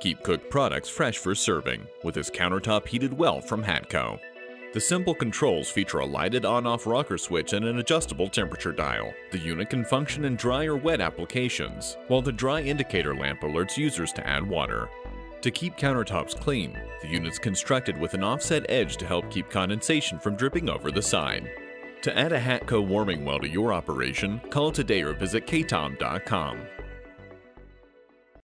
Keep cooked products fresh for serving with this countertop heated well from Hatco. The simple controls feature a lighted on-off rocker switch and an adjustable temperature dial. The unit can function in dry or wet applications, while the dry indicator lamp alerts users to add water. To keep countertops clean, the unit's constructed with an offset edge to help keep condensation from dripping over the side. To add a Hatco warming well to your operation, call today or visit katom.com.